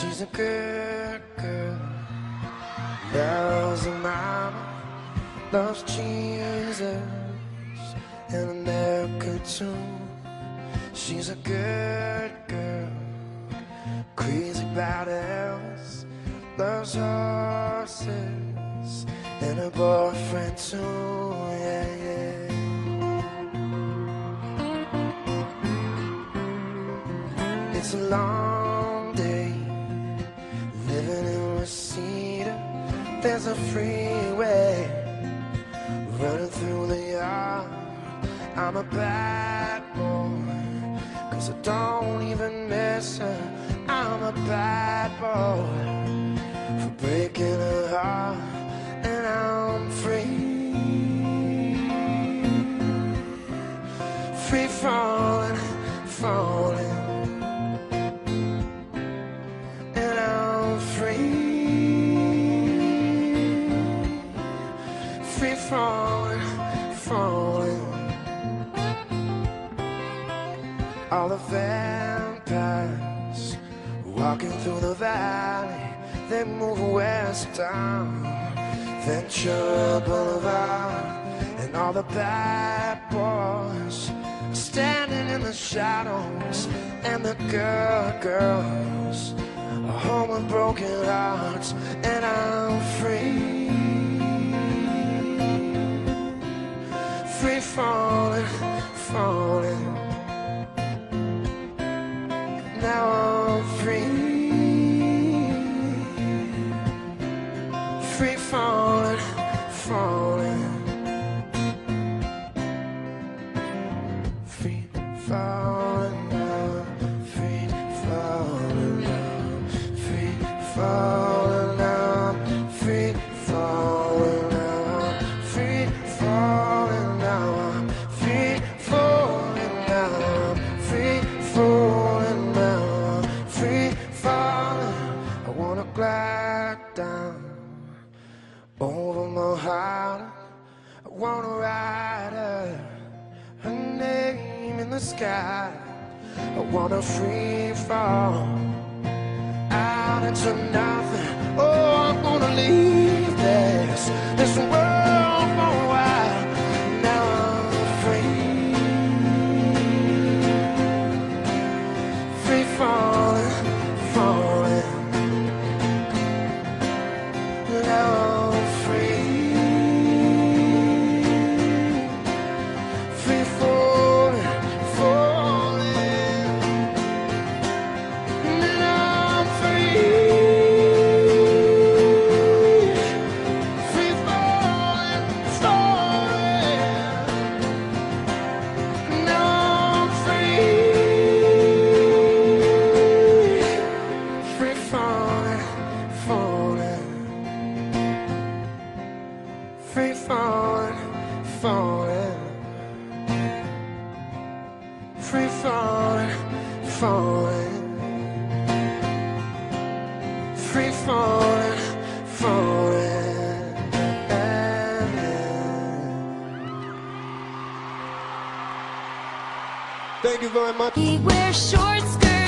She's a good girl. Loves her mama. Loves Jesus. And America too. She's a good girl. Crazy about Elvis. Loves horses. And her boyfriend too. Yeah, yeah. It's a long day There's a freeway running through the yard. I'm a bad boy, cause I don't even miss her. I'm a bad boy for breaking her heart, and I'm free. Free falling, falling. All the vampires walking through the valley, they move west down Ventura Boulevard, and all the bad boys standing in the shadows, and the good girls are home with broken hearts, and I'm free, free falling, falling. Now I'm free, free falling, falling, free falling wanna ride her, her name in the sky. I wanna free fall out into nothing. Falling. Free falling, falling. Free falling, falling. Thank you very much. He wears short skirts.